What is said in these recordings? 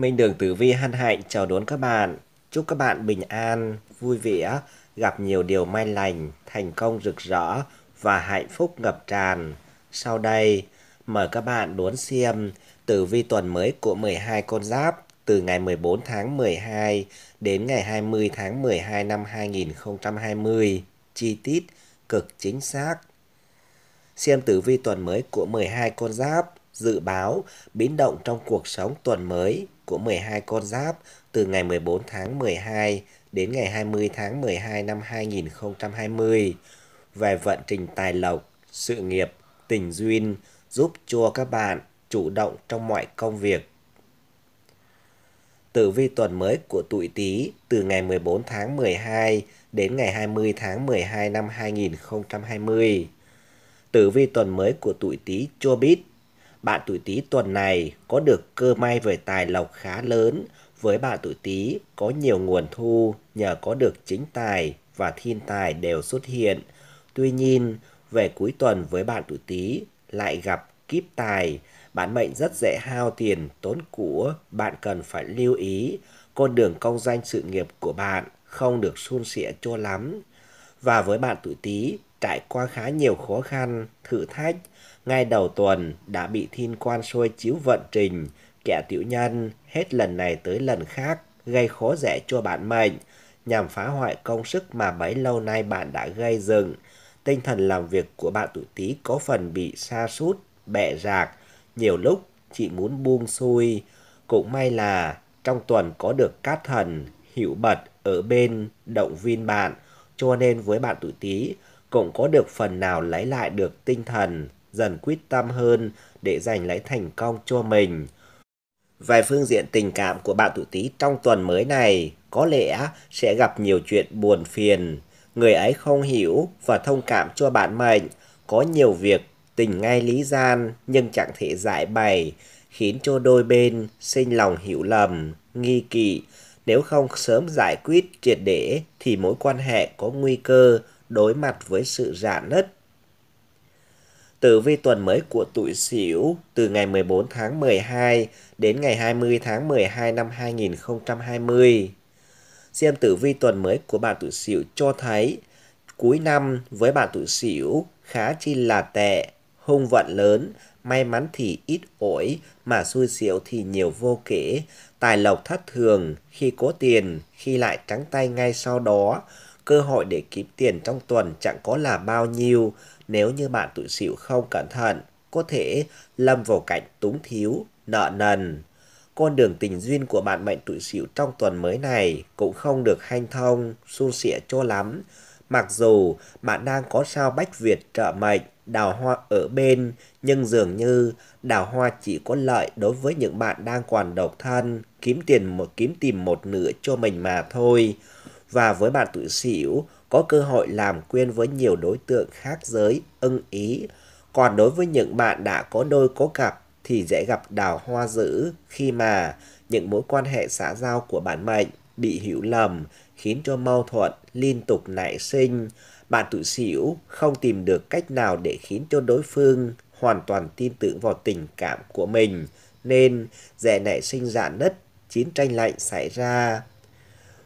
Minh Đường Tử Vi hân hạnh chào đón các bạn. Chúc các bạn bình an, vui vẻ, gặp nhiều điều may lành, thành công rực rỡ và hạnh phúc ngập tràn. Sau đây, mời các bạn đón xem tử vi tuần mới của 12 con giáp từ ngày 14 tháng 12 đến ngày 20 tháng 12 năm 2020. Chi tiết cực chính xác. Xem tử vi tuần mới của 12 con giáp dự báo biến động trong cuộc sống tuần mới của 12 con giáp từ ngày 14 tháng 12 đến ngày 20 tháng 12 năm 2020 về vận trình tài lộc, sự nghiệp, tình duyên giúp cho các bạn chủ động trong mọi công việc. Tử vi tuần mới của tuổi Tý từ ngày 14 tháng 12 đến ngày 20 tháng 12 năm 2020. Tử vi tuần mới của tuổi Tý cho biết bạn tuổi Tý tuần này có được cơ may về tài lộc khá lớn. Với bạn tuổi Tý có nhiều nguồn thu nhờ có được chính tài và thiên tài đều xuất hiện. Tuy nhiên, về cuối tuần với bạn tuổi Tý lại gặp kiếp tài, bạn mệnh rất dễ hao tiền, tốn của, bạn cần phải lưu ý con đường công danh sự nghiệp của bạn không được suôn sẻ cho lắm. Và với bạn tuổi Tý trải qua khá nhiều khó khăn, thử thách, ngay đầu tuần đã bị thiên quan soi chiếu vận trình, kẻ tiểu nhân hết lần này tới lần khác gây khó dễ cho bạn mệnh, nhằm phá hoại công sức mà bấy lâu nay bạn đã gây dựng. Tinh thần làm việc của bạn tuổi Tý có phần bị sa sút bẹ rạc, nhiều lúc chị muốn buông xuôi. Cũng may là trong tuần có được cát thần, hiệu bật ở bên động viên bạn, cho nên với bạn tuổi Tý cũng có được phần nào lấy lại được tinh thần, dần quyết tâm hơn để giành lấy thành công cho mình. Về phương diện tình cảm của bạn tuổi Tý trong tuần mới này, có lẽ sẽ gặp nhiều chuyện buồn phiền. Người ấy không hiểu và thông cảm cho bạn mệnh, có nhiều việc tình ngay lý gian nhưng chẳng thể giải bày, khiến cho đôi bên sinh lòng hiểu lầm, nghi kỵ. Nếu không sớm giải quyết triệt để thì mối quan hệ có nguy cơ đối mặt với sự rạn nứt. Tử vi tuần mới của tuổi Sửu từ ngày 14 tháng 12 đến ngày 20 tháng 12 năm 2020. Xem tử vi tuần mới của bạn tuổi Sửu cho thấy cuối năm với bạn tuổi Sửu khá chi là tệ, hung vận lớn, may mắn thì ít ỏi mà xui xẻo thì nhiều vô kể, tài lộc thất thường, khi có tiền, khi lại trắng tay ngay sau đó, cơ hội để kiếm tiền trong tuần chẳng có là bao nhiêu nếu như bạn tuổi sửu không cẩn thận, có thể lâm vào cảnh túng thiếu, nợ nần. Con đường tình duyên của bạn mệnh tuổi sửu trong tuần mới này cũng không được hanh thông, suôn sẻ cho lắm. Mặc dù bạn đang có sao bách Việt trợ mệnh, đào hoa ở bên, nhưng dường như đào hoa chỉ có lợi đối với những bạn đang còn độc thân, kiếm tiền một kiếm tìm một nửa cho mình mà thôi và với bạn tuổi sửu có cơ hội làm quen với nhiều đối tượng khác giới ưng ý. Còn đối với những bạn đã có đôi có cặp thì dễ gặp đào hoa dữ khi mà những mối quan hệ xã giao của bạn mệnh bị hiểu lầm khiến cho mâu thuẫn liên tục nảy sinh. Bạn tự xỉu không tìm được cách nào để khiến cho đối phương hoàn toàn tin tưởng vào tình cảm của mình nên dễ nảy sinh dạn nứt, chiến tranh lạnh xảy ra.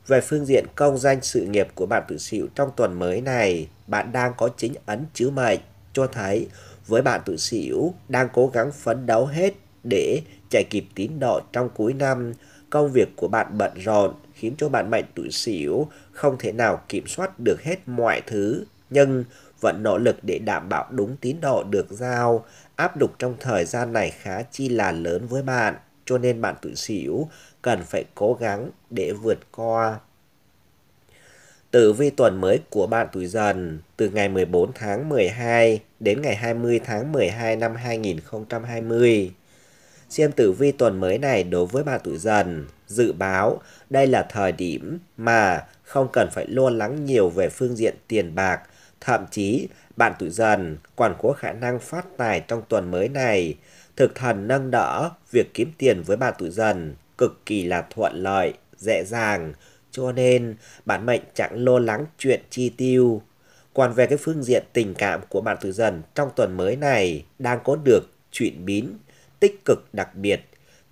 Về phương diện công danh sự nghiệp của bạn tự xỉu trong tuần mới này, bạn đang có chính ấn chiếu mệnh cho thấy với bạn tự xỉu đang cố gắng phấn đấu hết để chạy kịp tín độ trong cuối năm. Công việc của bạn bận rộn khiến cho bạn mệnh tuổi xỉu không thể nào kiểm soát được hết mọi thứ, nhưng vẫn nỗ lực để đảm bảo đúng tín độ được giao. Áp lực trong thời gian này khá chi là lớn với bạn, cho nên bạn tự xỉu, cần phải cố gắng để vượt qua. Tử vi tuần mới của bạn tuổi dần từ ngày 14 tháng 12 đến ngày 20 tháng 12 năm 2020. Xem tử vi tuần mới này đối với bạn tuổi dần, dự báo đây là thời điểm mà không cần phải lo lắng nhiều về phương diện tiền bạc, thậm chí bạn tuổi dần còn có khả năng phát tài trong tuần mới này. Thực thần nâng đỡ việc kiếm tiền với bạn tuổi dần cực kỳ là thuận lợi, dễ dàng, cho nên bạn mệnh chẳng lo lắng chuyện chi tiêu. Còn về cái phương diện tình cảm của bạn tuổi dần trong tuần mới này đang có được chuyển biến tích cực đặc biệt.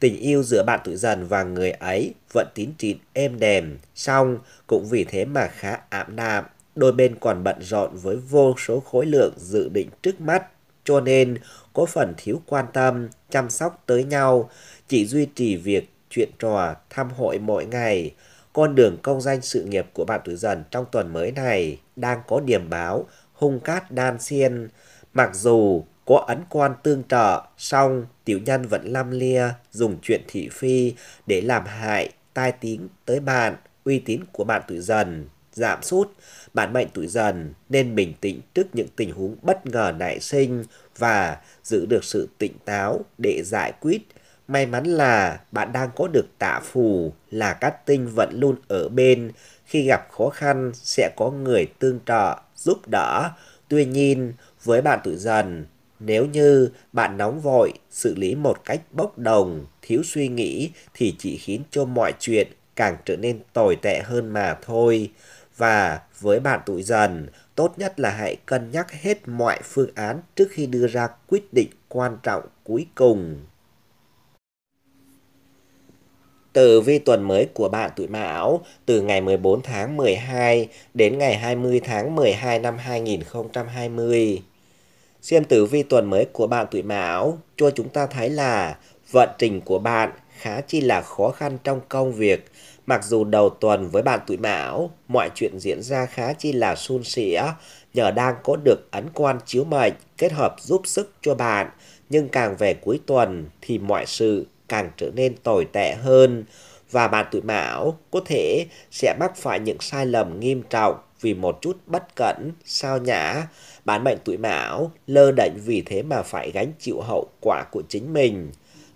Tình yêu giữa bạn tuổi dần và người ấy vẫn tín trịn êm đềm, song cũng vì thế mà khá ảm đạm. Đôi bên còn bận rộn với vô số khối lượng dự định trước mắt, cho nên có phần thiếu quan tâm, chăm sóc tới nhau, chỉ duy trì việc chuyện trò, thăm hội mỗi ngày. Con đường công danh sự nghiệp của bạn tuổi dần trong tuần mới này đang có điểm báo hung cát đan xiên. Mặc dù có ấn quan tương trợ, song tiểu nhân vẫn lam lia dùng chuyện thị phi để làm hại, tai tiếng tới bạn, uy tín của bạn tuổi dần giảm sút, bản mệnh tuổi dần nên bình tĩnh trước những tình huống bất ngờ nảy sinh và giữ được sự tỉnh táo để giải quyết. May mắn là bạn đang có được tạ phù là cát tinh vẫn luôn ở bên. Khi gặp khó khăn sẽ có người tương trợ, giúp đỡ. Tuy nhiên, với bạn tuổi dần, nếu như bạn nóng vội, xử lý một cách bốc đồng, thiếu suy nghĩ thì chỉ khiến cho mọi chuyện càng trở nên tồi tệ hơn mà thôi. Và với bạn tuổi dần, tốt nhất là hãy cân nhắc hết mọi phương án trước khi đưa ra quyết định quan trọng cuối cùng. Tử vi tuần mới của bạn tuổi Mão từ ngày 14 tháng 12 đến ngày 20 tháng 12 năm 2020. Xem tử vi tuần mới của bạn tuổi Mão cho chúng ta thấy là vận trình của bạn khá chi là khó khăn trong công việc. Mặc dù đầu tuần với bạn tuổi Mão, mọi chuyện diễn ra khá chi là suôn sẻ, nhờ đang có được ấn quan chiếu mệnh kết hợp giúp sức cho bạn, nhưng càng về cuối tuần thì mọi sự càng trở nên tồi tệ hơn và bạn tuổi Mão có thể sẽ mắc phải những sai lầm nghiêm trọng vì một chút bất cẩn, sao nhã. Bản mệnh tuổi Mão lơ đễnh vì thế mà phải gánh chịu hậu quả của chính mình.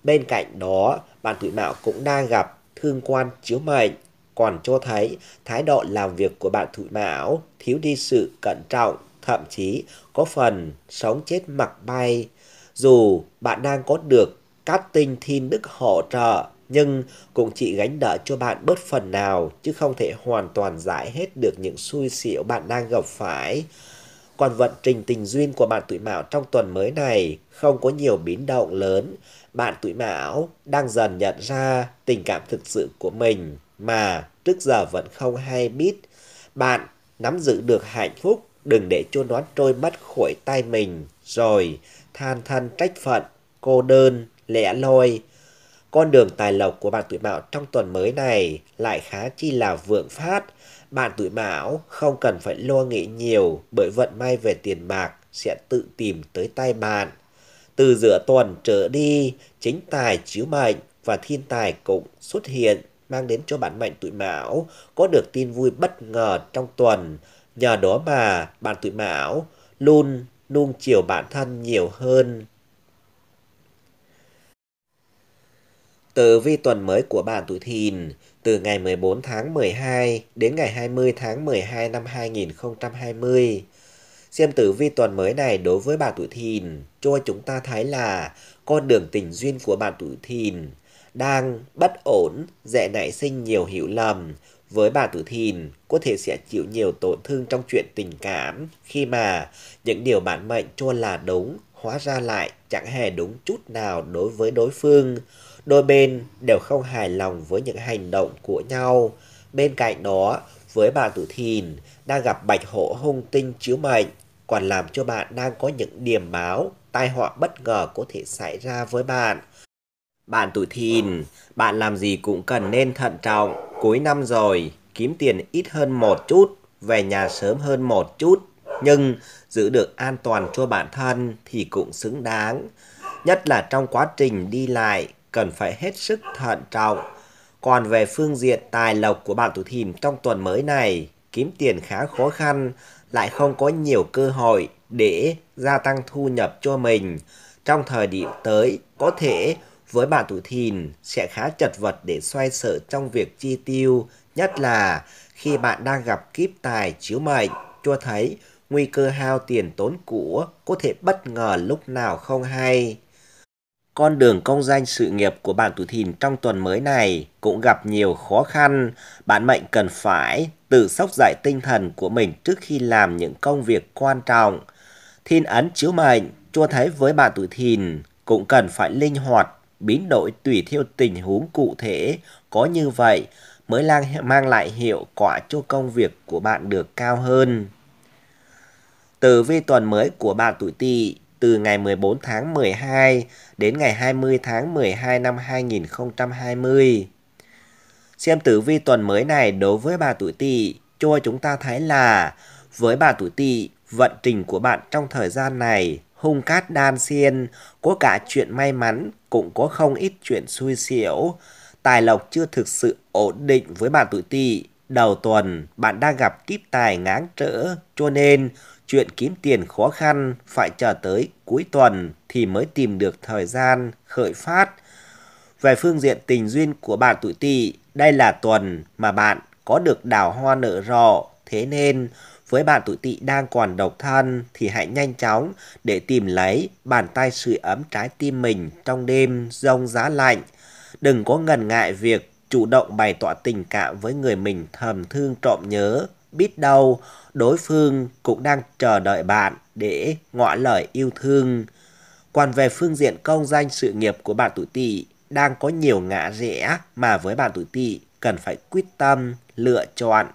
Bên cạnh đó, bạn tuổi Mão cũng đang gặp thương quan chiếu mệnh, còn cho thấy thái độ làm việc của bạn tuổi Mão thiếu đi sự cẩn trọng, thậm chí có phần sống chết mặc bay. Dù bạn đang có được các tinh thiên đức hỗ trợ nhưng cũng chỉ gánh đỡ cho bạn bớt phần nào chứ không thể hoàn toàn giải hết được những xui xẻo bạn đang gặp phải. Còn vận trình tình duyên của bạn tuổi mão trong tuần mới này không có nhiều biến động lớn. Bạn tuổi mão đang dần nhận ra tình cảm thực sự của mình mà trước giờ vẫn không hay biết. Bạn nắm giữ được hạnh phúc, đừng để cho nó trôi mất khỏi tay mình, rồi than thân trách phận, cô đơn, lẻ loi. Con đường tài lộc của bạn tuổi mão trong tuần mới này lại khá chi là vượng phát. Bạn tuổi mão không cần phải lo nghĩ nhiều bởi vận may về tiền bạc sẽ tự tìm tới tay bạn. Từ giữa tuần trở đi, chính tài chiếu mệnh và thiên tài cũng xuất hiện mang đến cho bản mệnh tuổi mão có được tin vui bất ngờ trong tuần. Nhờ đó mà bạn tuổi mão luôn nuông chiều bản thân nhiều hơn. Tử vi tuần mới của bạn tuổi thìn từ ngày 14 tháng 12 đến ngày 20 tháng 12 năm 2020. Xem tử vi tuần mới này đối với bạn tuổi thìn cho chúng ta thấy là con đường tình duyên của bạn tuổi thìn đang bất ổn, dễ nảy sinh nhiều hiểu lầm. Với bạn tuổi thìn có thể sẽ chịu nhiều tổn thương trong chuyện tình cảm khi mà những điều bản mệnh cho là đúng hóa ra lại chẳng hề đúng chút nào đối với đối phương Đôi bên đều không hài lòng với những hành động của nhau. Bên cạnh đó, với bạn tuổi thìn đang gặp bạch hổ hung tinh chiếu mệnh, còn làm cho bạn đang có những điểm báo tai họa bất ngờ có thể xảy ra với bạn. Bạn tuổi thìn, bạn làm gì cũng cần nên thận trọng. Cuối năm rồi, kiếm tiền ít hơn một chút, về nhà sớm hơn một chút. Nhưng giữ được an toàn cho bản thân thì cũng xứng đáng. Nhất là trong quá trình đi lại, cần phải hết sức thận trọng. Còn về phương diện tài lộc của bạn tuổi thìn trong tuần mới này, kiếm tiền khá khó khăn, lại không có nhiều cơ hội để gia tăng thu nhập cho mình. Trong thời điểm tới, có thể với bạn tuổi thìn sẽ khá chật vật để xoay sở trong việc chi tiêu, nhất là khi bạn đang gặp kiếp tài chiếu mệnh, cho thấy nguy cơ hao tiền tốn của có thể bất ngờ lúc nào không hay. Con đường công danh sự nghiệp của bạn tuổi thìn trong tuần mới này cũng gặp nhiều khó khăn. Bạn mệnh cần phải tự sốc dậy tinh thần của mình trước khi làm những công việc quan trọng. Thiên ấn chiếu mệnh cho thấy với bạn tuổi thìn cũng cần phải linh hoạt, biến đổi tùy theo tình huống cụ thể. Có như vậy mới mang lại hiệu quả cho công việc của bạn được cao hơn. Tử vi tuần mới của bạn tuổi Tỵ từ ngày 14 tháng 12 đến ngày 20 tháng 12 năm 2020. Xem tử vi tuần mới này đối với bà tuổi Tỵ cho chúng ta thấy là với bà tuổi Tỵ, vận trình của bạn trong thời gian này hung cát đan xiên, có cả chuyện may mắn, cũng có không ít chuyện xui xẻo. Tài lộc chưa thực sự ổn định với bạn tuổi Tỵ. Đầu tuần, bạn đang gặp kiếp tài ngáng trở, cho nên chuyện kiếm tiền khó khăn phải chờ tới cuối tuần thì mới tìm được thời gian khởi phát. Về phương diện tình duyên của bạn tuổi Tỵ, đây là tuần mà bạn có được đào hoa nở rộ, thế nên với bạn tuổi Tỵ đang còn độc thân thì hãy nhanh chóng để tìm lấy bàn tay sưởi ấm trái tim mình trong đêm rông giá lạnh. Đừng có ngần ngại việc chủ động bày tỏ tình cảm với người mình thầm thương trộm nhớ. Biết đâu đối phương cũng đang chờ đợi bạn để ngỏ lời yêu thương. Còn về phương diện công danh sự nghiệp của bạn tuổi Tỵ đang có nhiều ngã rẽ mà với bạn tuổi Tỵ cần phải quyết tâm lựa chọn.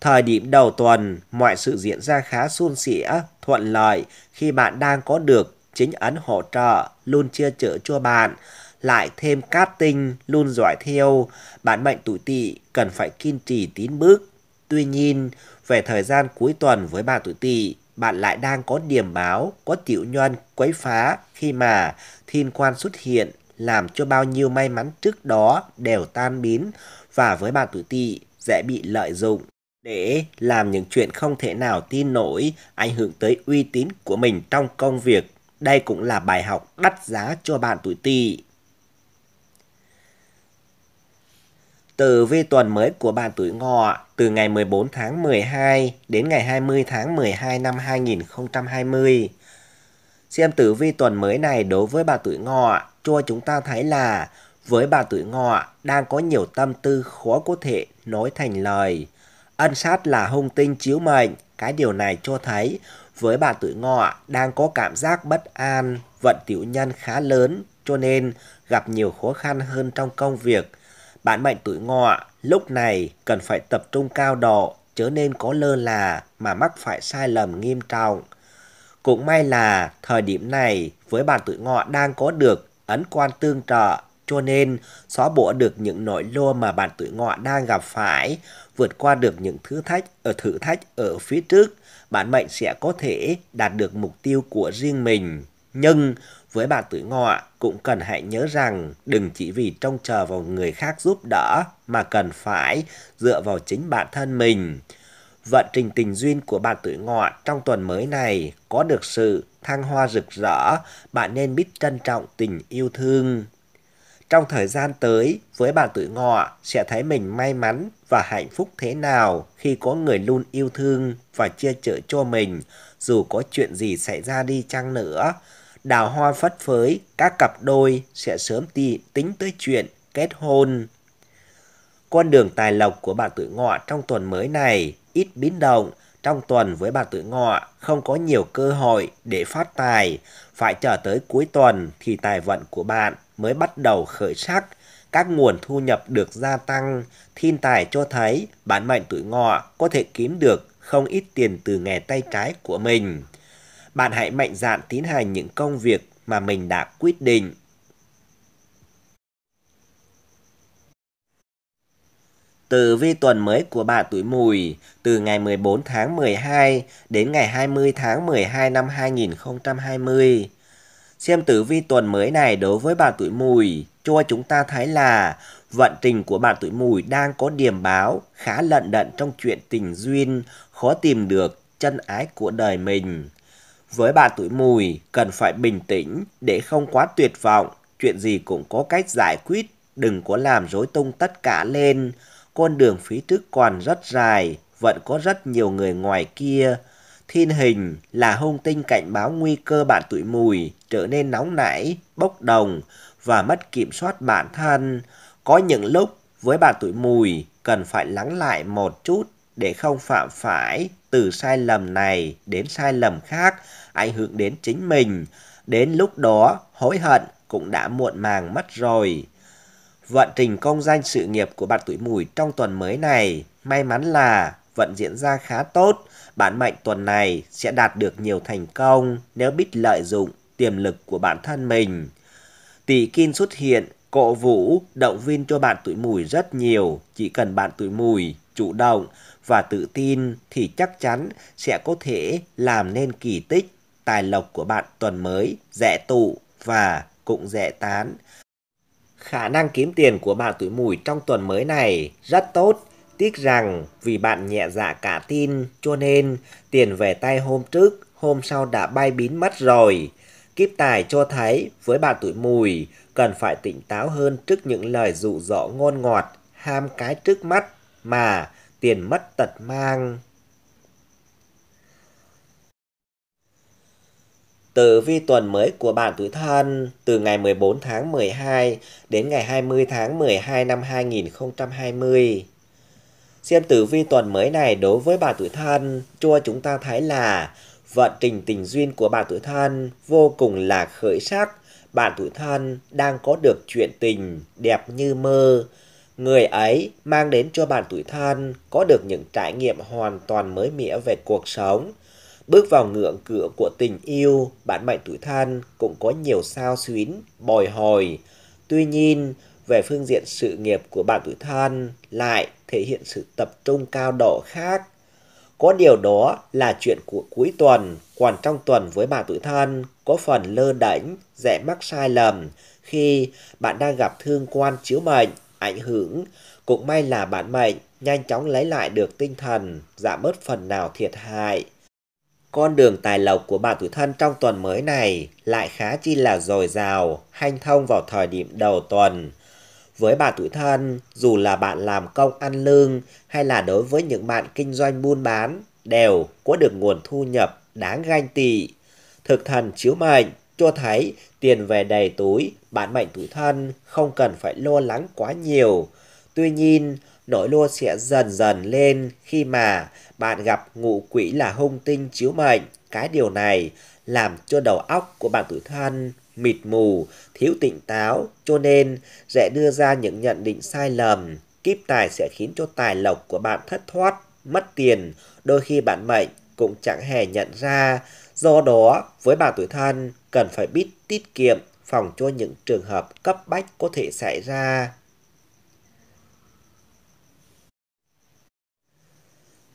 Thời điểm đầu tuần, mọi sự diễn ra khá suôn sẻ, thuận lợi khi bạn đang có được chính ấn hỗ trợ luôn chia chở cho bạn. Lại thêm cát tinh luôn giỏi theo, bạn mệnh tuổi tỵ cần phải kiên trì tiến bước. Tuy nhiên, về thời gian cuối tuần với bạn tuổi tỵ, bạn lại đang có điểm báo, có tiểu nhân quấy phá khi mà thiên quan xuất hiện làm cho bao nhiêu may mắn trước đó đều tan biến và với bạn tuổi tỵ dễ bị lợi dụng để làm những chuyện không thể nào tin nổi ảnh hưởng tới uy tín của mình trong công việc. Đây cũng là bài học đắt giá cho bạn tuổi tỵ. Tử vi tuần mới của bạn tuổi ngọ từ ngày 14 tháng 12 đến ngày 20 tháng 12 năm 2020. Xem tử vi tuần mới này đối với bà tuổi ngọ cho chúng ta thấy là với bà tuổi ngọ đang có nhiều tâm tư khó có thể nói thành lời. Ân sát là hung tinh chiếu mệnh, cái điều này cho thấy với bà tuổi ngọ đang có cảm giác bất an, vận tiểu nhân khá lớn cho nên gặp nhiều khó khăn hơn trong công việc. Bạn mệnh tuổi ngọ lúc này cần phải tập trung cao độ, chớ nên có lơ là mà mắc phải sai lầm nghiêm trọng. Cũng may là thời điểm này với bạn tuổi ngọ đang có được ấn quan tương trợ cho nên xóa bỏ được những nỗi lo mà bạn tuổi ngọ đang gặp phải, vượt qua được những thử thách ở thử thách ở phía trước, bạn mệnh sẽ có thể đạt được mục tiêu của riêng mình. Nhưng với bạn tuổi ngọ cũng cần hãy nhớ rằng đừng chỉ vì trông chờ vào người khác giúp đỡ mà cần phải dựa vào chính bản thân mình. Vận trình tình duyên của bạn tuổi ngọ trong tuần mới này có được sự thăng hoa rực rỡ, bạn nên biết trân trọng tình yêu thương. Trong thời gian tới, với bạn tuổi ngọ sẽ thấy mình may mắn và hạnh phúc thế nào khi có người luôn yêu thương và chia chở cho mình, dù có chuyện gì xảy ra đi chăng nữa. Đào hoa phất phới, các cặp đôi sẽ sớm tì, tính tới chuyện kết hôn. Con đường tài lộc của bạn tuổi ngọ trong tuần mới này ít biến động, trong tuần với bà tuổi ngọ không có nhiều cơ hội để phát tài. Phải chờ tới cuối tuần thì tài vận của bạn mới bắt đầu khởi sắc. Các nguồn thu nhập được gia tăng. Thiên tài cho thấy bản mệnh tuổi ngọ có thể kiếm được không ít tiền từ nghề tay trái của mình. Bạn hãy mạnh dạn tiến hành những công việc mà mình đã quyết định. Tử vi tuần mới của bạn tuổi mùi từ ngày 14 tháng 12 đến ngày 20 tháng 12 năm 2020. Xem tử vi tuần mới này đối với bạn tuổi mùi cho chúng ta thấy là vận trình của bạn tuổi mùi đang có điểm báo khá lận đận trong chuyện tình duyên, khó tìm được chân ái của đời mình. Với bà tuổi mùi cần phải bình tĩnh để không quá tuyệt vọng, chuyện gì cũng có cách giải quyết, đừng có làm rối tung tất cả lên con đường phía trước còn rất dài, vẫn có rất nhiều người ngoài kia. Thiên hình là hung tinh cảnh báo nguy cơ bạn tuổi mùi trở nên nóng nảy, bốc đồng và mất kiểm soát bản thân. Có những lúc với bạn tuổi mùi cần phải lắng lại một chút để không phạm phải từ sai lầm này đến sai lầm khác ảnh hưởng đến chính mình. Đến lúc đó hối hận cũng đã muộn màng mất rồi. Vận trình công danh sự nghiệp của bạn tuổi mùi trong tuần mới này may mắn là vận diễn ra khá tốt. Bản mệnh tuần này sẽ đạt được nhiều thành công nếu biết lợi dụng tiềm lực của bản thân mình. Tỷ kim xuất hiện, cổ vũ, động viên cho bạn tuổi mùi rất nhiều. Chỉ cần bạn tuổi mùi chủ động và tự tin thì chắc chắn sẽ có thể làm nên kỳ tích. Tài lộc của bạn tuần mới dễ tụ và cũng dễ tán. Khả năng kiếm tiền của bạn tuổi mùi trong tuần mới này rất tốt. Tiếc rằng vì bạn nhẹ dạ cả tin cho nên tiền về tay hôm trước, hôm sau đã bay biến mất rồi. Kiếp tài cho thấy với bạn tuổi mùi cần phải tỉnh táo hơn trước những lời dụ dỗ ngôn ngọt, ham cái trước mắt mà tiền mất tật mang. Tử vi tuần mới của bạn tuổi thân từ ngày 14 tháng 12 đến ngày 20 tháng 12 năm 2020. Xem tử vi tuần mới này đối với bạn tuổi thân, cho chúng ta thấy là vận trình tình duyên của bạn tuổi thân vô cùng là khởi sắc. Bạn tuổi thân đang có được chuyện tình đẹp như mơ. Người ấy mang đến cho bạn tuổi thân có được những trải nghiệm hoàn toàn mới mẻ về cuộc sống Bước vào ngưỡng cửa của tình yêu, bạn mệnh tuổi thân cũng có nhiều sao xuyến, bồi hồi. Tuy nhiên, về phương diện sự nghiệp của bạn tuổi thân lại thể hiện sự tập trung cao độ khác. Có điều đó là chuyện của cuối tuần, còn trong tuần với bạn tuổi thân có phần lơ đễnh, dễ mắc sai lầm khi bạn đang gặp thương quan chiếu mệnh, ảnh hưởng. Cũng may là bạn mệnh nhanh chóng lấy lại được tinh thần, giảm bớt phần nào thiệt hại. Con đường tài lộc của bạn tuổi thân trong tuần mới này lại khá chi là dồi dào, hanh thông vào thời điểm đầu tuần. Với bạn tuổi thân, dù là bạn làm công ăn lương hay là đối với những bạn kinh doanh buôn bán, đều có được nguồn thu nhập đáng ganh tị. Thực thần chiếu mệnh cho thấy tiền về đầy túi, bạn mệnh tuổi thân không cần phải lo lắng quá nhiều. Tuy nhiên, nỗi lo sẽ dần dần lên khi mà bạn gặp ngụ quỷ là hung tinh chiếu mệnh. Cái điều này làm cho đầu óc của bạn tuổi thân mịt mù, thiếu tỉnh táo, cho nên sẽ đưa ra những nhận định sai lầm. Kiếp tài sẽ khiến cho tài lộc của bạn thất thoát, mất tiền, đôi khi bạn mệnh cũng chẳng hề nhận ra. Do đó, với bạn tuổi thân, cần phải biết tiết kiệm, phòng cho những trường hợp cấp bách có thể xảy ra.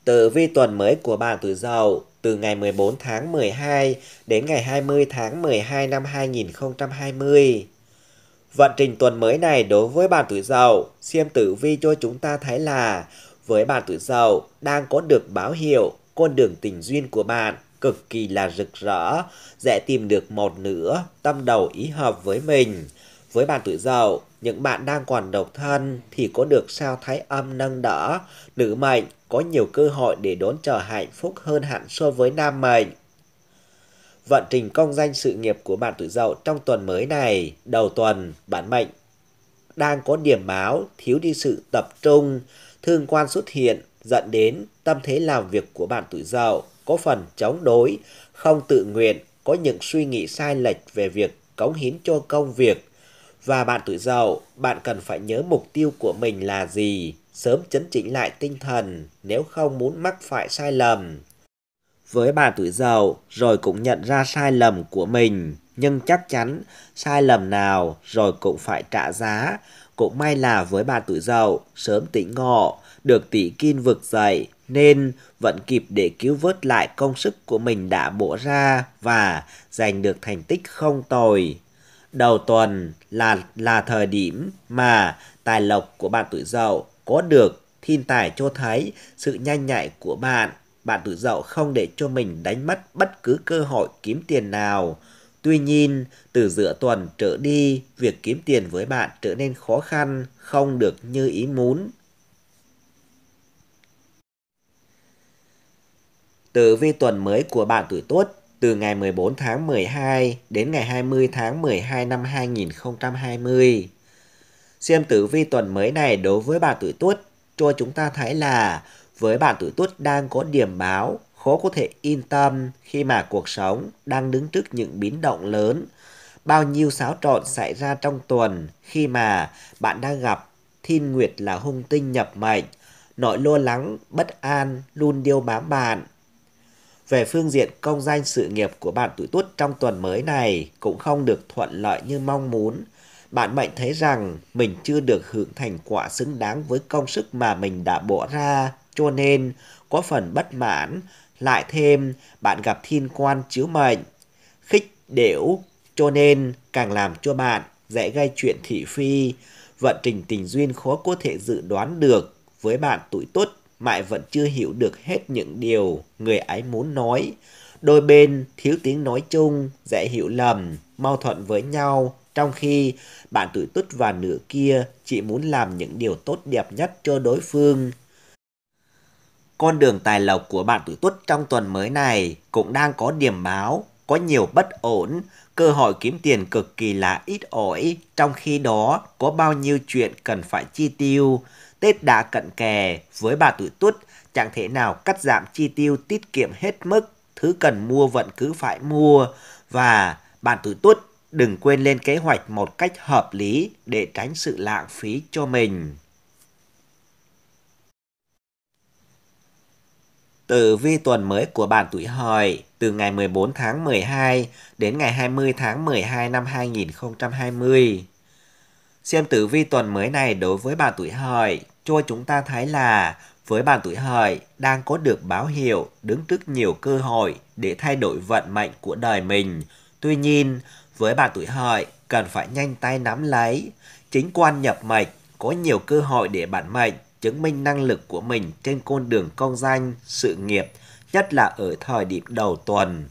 Tử vi tuần mới của bạn tuổi Dậu từ ngày 14 tháng 12 đến ngày 20 tháng 12 năm 2020. Vận trình tuần mới này đối với bạn tuổi Dậu, xem tử vi cho chúng ta thấy là với bạn tuổi Dậu đang có được báo hiệu con đường tình duyên của bạn cực kỳ là rực rỡ, dễ tìm được một nửa tâm đầu ý hợp với mình. Với bạn tuổi Dậu, những bạn đang còn độc thân thì có được sao thái âm nâng đỡ, nữ mệnh có nhiều cơ hội để đón chờ hạnh phúc hơn hẳn so với nam mệnh. Vận trình công danh sự nghiệp của bạn tuổi dậu trong tuần mới này, đầu tuần, bản mệnh đang có điểm báo thiếu đi sự tập trung, thương quan xuất hiện dẫn đến tâm thế làm việc của bạn tuổi dậu có phần chống đối, không tự nguyện, có những suy nghĩ sai lệch về việc cống hiến cho công việc. Và bạn tuổi dậu, bạn cần phải nhớ mục tiêu của mình là gì, sớm chấn chỉnh lại tinh thần nếu không muốn mắc phải sai lầm. Với bà tuổi dậu rồi cũng nhận ra sai lầm của mình, nhưng chắc chắn sai lầm nào rồi cũng phải trả giá. Cũng may là với bà tuổi dậu sớm tỉnh ngộ, được tỷ kim vực dậy nên vẫn kịp để cứu vớt lại công sức của mình đã bỏ ra và giành được thành tích không tồi. Đầu tuần là là thời điểm mà tài lộc của bạn tuổi dậu có được thiên tài cho thấy sự nhanh nhạy của bạn. Bạn tuổi dậu không để cho mình đánh mất bất cứ cơ hội kiếm tiền nào. Tuy nhiên, từ giữa tuần trở đi, việc kiếm tiền với bạn trở nên khó khăn, không được như ý muốn. Tử vi tuần mới của bạn tuổi Tuất từ ngày 14 tháng 12 đến ngày 20 tháng 12 năm 2020. Xem tử vi tuần mới này đối với bạn tuổi tuất cho chúng ta thấy là với bạn tuổi tuất đang có điểm báo khó có thể yên tâm khi mà cuộc sống đang đứng trước những biến động lớn. bao nhiêu xáo trộn xảy ra trong tuần khi mà bạn đang gặp thiên nguyệt là hung tinh nhập mệnh, nỗi lo lắng, bất an luôn điêu bám bạn. Về phương diện công danh sự nghiệp của bạn tuổi tuất trong tuần mới này cũng không được thuận lợi như mong muốn. Bạn mệnh thấy rằng mình chưa được hưởng thành quả xứng đáng với công sức mà mình đã bỏ ra, cho nên có phần bất mãn. Lại thêm, bạn gặp thiên quan chiếu mệnh, khích đểu, cho nên càng làm cho bạn dễ gây chuyện thị phi. Vận trình tình duyên khó có thể dự đoán được với bạn tuổi tuất Mại vẫn chưa hiểu được hết những điều người ấy muốn nói. Đôi bên thiếu tiếng nói chung, dễ hiểu lầm, mâu thuẫn với nhau, trong khi bạn tuổi tuất và nửa kia chỉ muốn làm những điều tốt đẹp nhất cho đối phương. Con đường tài lộc của bạn tuổi tuất trong tuần mới này cũng đang có điểm báo, có nhiều bất ổn, cơ hội kiếm tiền cực kỳ là ít ỏi, trong khi đó có bao nhiêu chuyện cần phải chi tiêu. Tết đã cận kề, với bà tuổi tuất chẳng thể nào cắt giảm chi tiêu tiết kiệm hết mức, thứ cần mua vẫn cứ phải mua. Và bạn tuổi tuất đừng quên lên kế hoạch một cách hợp lý để tránh sự lãng phí cho mình. Tử vi tuần mới của bạn tuổi hợi từ ngày 14 tháng 12 đến ngày 20 tháng 12 năm 2020. Xem tử vi tuần mới này đối với bạn tuổi hợi cho chúng ta thấy là với bạn tuổi hợi đang có được báo hiệu đứng trước nhiều cơ hội để thay đổi vận mệnh của đời mình. Tuy nhiên, với bạn tuổi hợi cần phải nhanh tay nắm lấy. Chính quan nhập mệnh có nhiều cơ hội để bạn mệnh chứng minh năng lực của mình trên con đường công danh, sự nghiệp, nhất là ở thời điểm đầu tuần.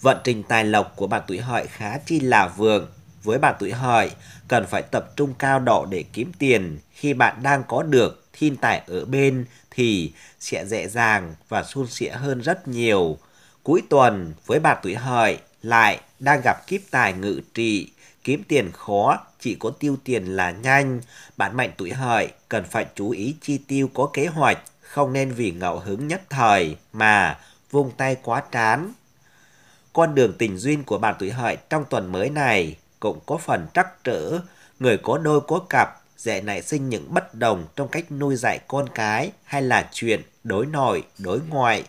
Vận trình tài lộc của bạn tuổi hợi khá chi là vượng. Với bạn tuổi hợi, cần phải tập trung cao độ để kiếm tiền. Khi bạn đang có được thiên tài ở bên thì sẽ dễ dàng và suôn sẻ hơn rất nhiều. Cuối tuần với bạn tuổi hợi lại đang gặp kiếp tài ngự trị, kiếm tiền khó, chỉ có tiêu tiền là nhanh. Bạn mệnh tuổi hợi cần phải chú ý chi tiêu có kế hoạch, không nên vì ngẫu hứng nhất thời mà vung tay quá trán. Con đường tình duyên của bạn tuổi hợi trong tuần mới này cũng có phần trắc trở, người có đôi có cặp dễ nảy sinh những bất đồng trong cách nuôi dạy con cái hay là chuyện đối nội, đối ngoại.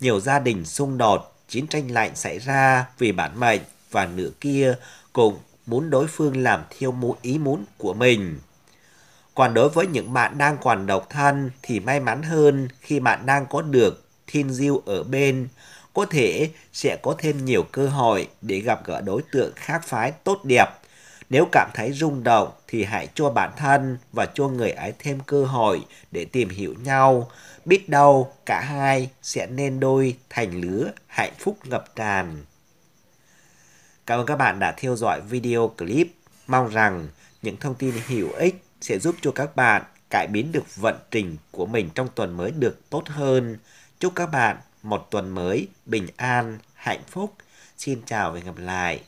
Nhiều gia đình xung đột, chiến tranh lạnh xảy ra vì bản mệnh và nửa kia cũng muốn đối phương làm theo muốn ý muốn của mình. Còn đối với những bạn đang còn độc thân thì may mắn hơn khi bạn đang có được thiên diêu ở bên, có thể sẽ có thêm nhiều cơ hội để gặp gỡ đối tượng khác phái tốt đẹp. Nếu cảm thấy rung động thì hãy cho bản thân và cho người ấy thêm cơ hội để tìm hiểu nhau. Biết đâu cả hai sẽ nên đôi thành lứa hạnh phúc ngập tràn. Cảm ơn các bạn đã theo dõi video clip. Mong rằng những thông tin hữu ích sẽ giúp cho các bạn cải biến được vận trình của mình trong tuần mới được tốt hơn. Chúc các bạn một tuần mới bình an, hạnh phúc. Xin chào và hẹn gặp lại.